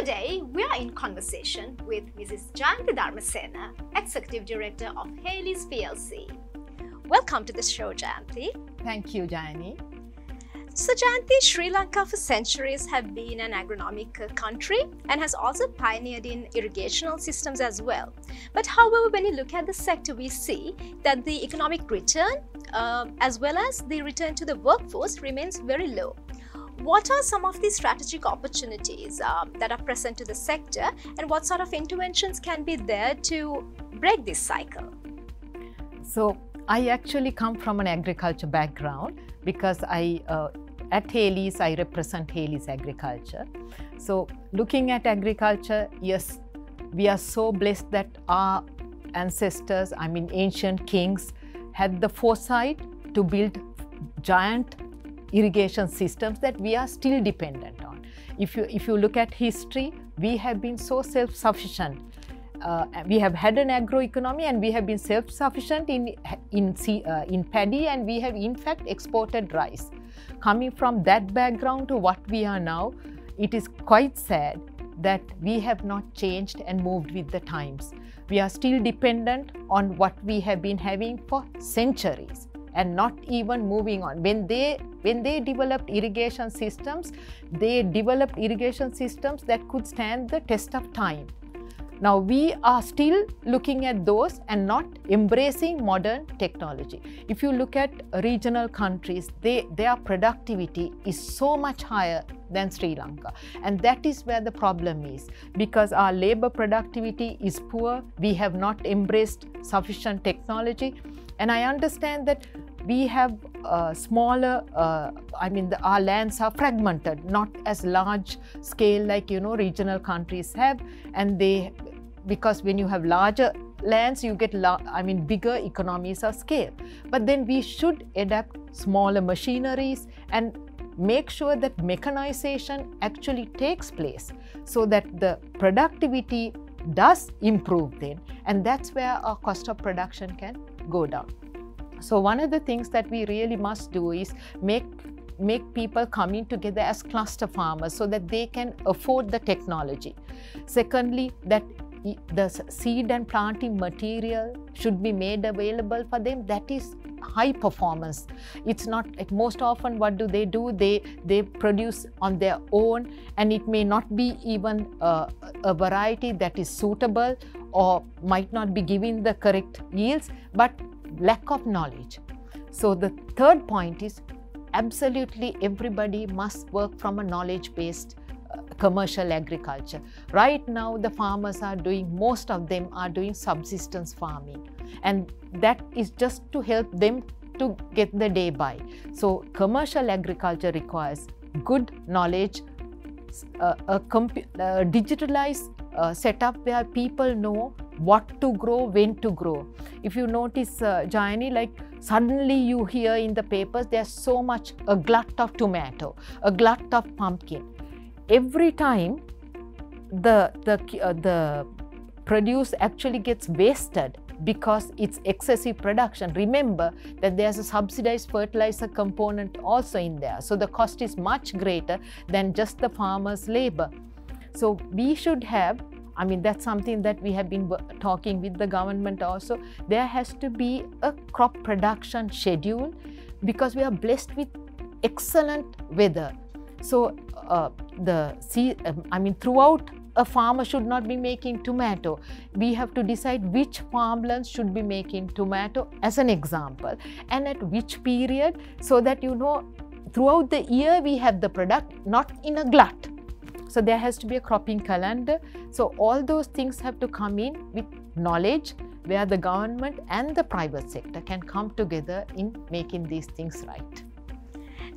Today, we are in conversation with Mrs. Jayanthi Dharmasena, Executive Director of Hayleys PLC. Welcome to the show, Jayanthi. Thank you, Jayani. So, Jayanthi, Sri Lanka for centuries have been an agronomic country and has also pioneered in irrigational systems as well. But however, when you look at the sector, we see that the economic return uh, as well as the return to the workforce remains very low. What are some of the strategic opportunities um, that are present to the sector and what sort of interventions can be there to break this cycle? So, I actually come from an agriculture background because I uh, at Hayleys I represent Hayleys agriculture. So looking at agriculture, yes, we are so blessed that our ancestors, I mean ancient kings, had the foresight to build giant irrigation systems that we are still dependent on. If you if you look at history, we have been so self-sufficient uh, we have had an agroeconomy and we have been self-sufficient in, in, uh, in paddy and we have in fact exported rice. Coming from that background to what we are now, it is quite sad that we have not changed and moved with the times. We are still dependent on what we have been having for centuries and not even moving on. When they, when they developed irrigation systems, they developed irrigation systems that could stand the test of time now we are still looking at those and not embracing modern technology. If you look at regional countries, they, their productivity is so much higher than Sri Lanka. And that is where the problem is because our labor productivity is poor. We have not embraced sufficient technology. And I understand that we have uh, smaller, uh, I mean, the, our lands are fragmented, not as large scale like, you know, regional countries have. And they because when you have larger lands, you get, I mean, bigger economies of scale. But then we should adapt smaller machineries and make sure that mechanization actually takes place so that the productivity does improve then. And that's where our cost of production can go down. So one of the things that we really must do is make make people coming together as cluster farmers so that they can afford the technology. Secondly, that the seed and planting material should be made available for them. That is high performance. It's not most often what do they do? They they produce on their own and it may not be even uh, a variety that is suitable or might not be giving the correct yields but lack of knowledge. So the third point is absolutely everybody must work from a knowledge based commercial agriculture. Right now, the farmers are doing, most of them are doing subsistence farming. And that is just to help them to get the day by. So, commercial agriculture requires good knowledge, uh, a, a digitalized uh, setup where people know what to grow, when to grow. If you notice, uh, Jayani, like suddenly you hear in the papers there's so much a glut of tomato, a glut of pumpkin every time the, the, uh, the produce actually gets wasted because it's excessive production. Remember that there's a subsidized fertilizer component also in there. So the cost is much greater than just the farmer's labor. So we should have, I mean, that's something that we have been talking with the government also. There has to be a crop production schedule because we are blessed with excellent weather. So uh, the sea, um, I mean, throughout a farmer should not be making tomato. We have to decide which farmlands should be making tomato as an example and at which period so that you know throughout the year we have the product not in a glut. So there has to be a cropping calendar. So all those things have to come in with knowledge where the government and the private sector can come together in making these things right.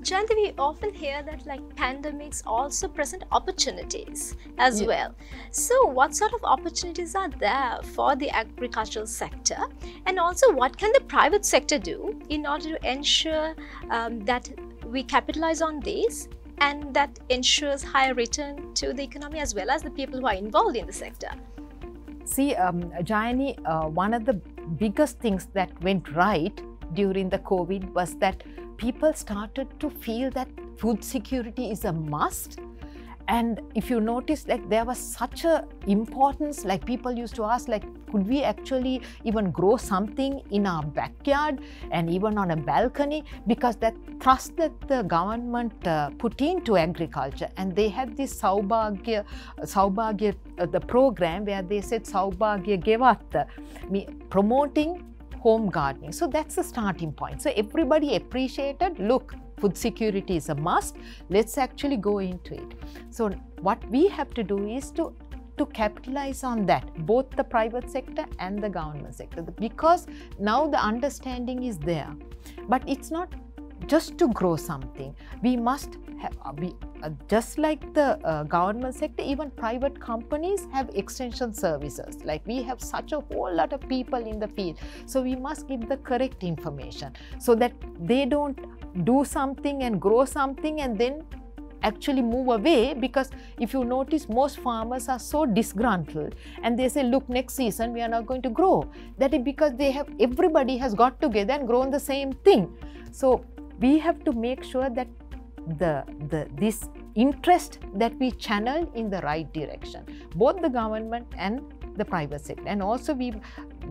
Jayanthi, we often hear that like pandemics also present opportunities as yeah. well. So what sort of opportunities are there for the agricultural sector? And also what can the private sector do in order to ensure um, that we capitalize on these and that ensures higher return to the economy as well as the people who are involved in the sector? See, um, Jayani, uh, one of the biggest things that went right during the COVID was that people started to feel that food security is a must. And if you notice like there was such a importance like people used to ask like could we actually even grow something in our backyard and even on a balcony? Because that trust that the government uh, put into agriculture and they had this saubhagya saubhagya uh, the program where they said saubhagya gevatta promoting home gardening so that's the starting point so everybody appreciated look food security is a must. Let's actually go into it. So what we have to do is to to capitalize on that, both the private sector and the government sector, because now the understanding is there. But it's not just to grow something. We must have, uh, we, uh, just like the uh, government sector, even private companies have extension services. Like we have such a whole lot of people in the field. So we must give the correct information so that they don't do something and grow something and then actually move away because if you notice most farmers are so disgruntled and they say look next season we are not going to grow that is because they have everybody has got together and grown the same thing so we have to make sure that the, the this interest that we channel in the right direction both the government and the private sector and also we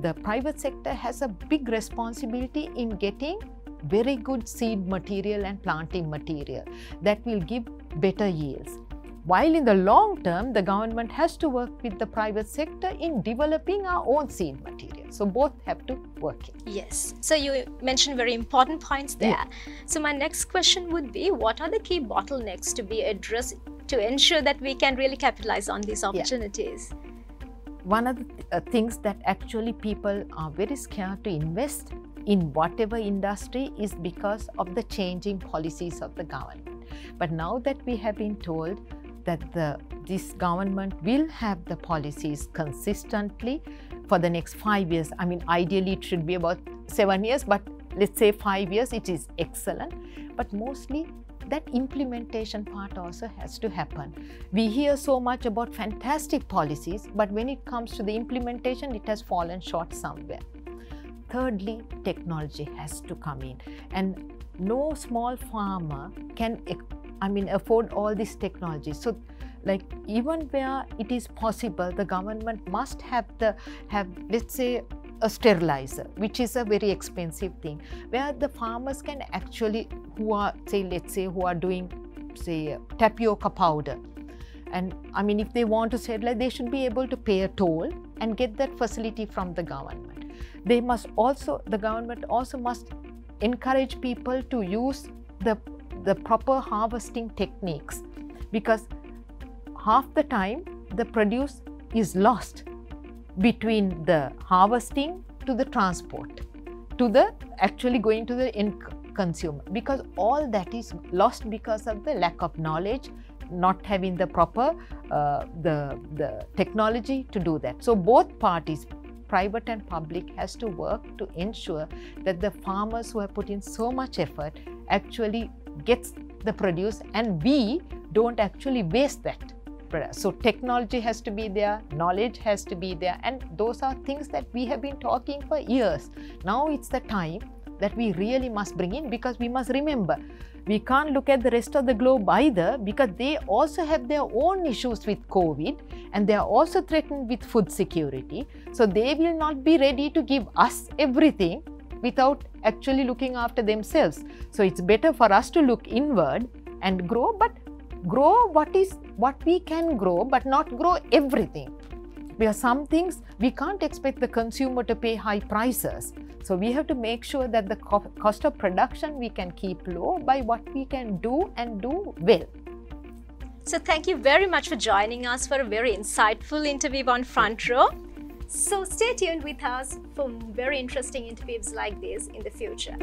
the private sector has a big responsibility in getting very good seed material and planting material that will give better yields. While in the long term, the government has to work with the private sector in developing our own seed material. So both have to work in. Yes. So you mentioned very important points there. Yeah. So my next question would be, what are the key bottlenecks to be addressed to ensure that we can really capitalize on these opportunities? Yeah. One of the th uh, things that actually people are very scared to invest in whatever industry is because of the changing policies of the government. But now that we have been told that the, this government will have the policies consistently for the next five years, I mean, ideally it should be about seven years, but let's say five years, it is excellent. But mostly that implementation part also has to happen. We hear so much about fantastic policies, but when it comes to the implementation, it has fallen short somewhere. Thirdly, technology has to come in. And no small farmer can, I mean, afford all these technologies. So like even where it is possible, the government must have the, have, let's say, a sterilizer, which is a very expensive thing, where the farmers can actually, who are, say, let's say, who are doing, say, tapioca powder, and I mean, if they want to sterilize, they should be able to pay a toll and get that facility from the government they must also the government also must encourage people to use the the proper harvesting techniques because half the time the produce is lost between the harvesting to the transport to the actually going to the end consumer because all that is lost because of the lack of knowledge not having the proper uh, the the technology to do that. So both parties private and public has to work to ensure that the farmers who have put in so much effort actually gets the produce and we don't actually waste that. So technology has to be there, knowledge has to be there and those are things that we have been talking for years. Now it's the time that we really must bring in because we must remember we can't look at the rest of the globe either because they also have their own issues with COVID and they are also threatened with food security. So they will not be ready to give us everything without actually looking after themselves. So it's better for us to look inward and grow, but grow what is what we can grow, but not grow everything. Because some things we can't expect the consumer to pay high prices. So we have to make sure that the cost of production we can keep low by what we can do and do well. So thank you very much for joining us for a very insightful interview on Front Row. So stay tuned with us for very interesting interviews like this in the future.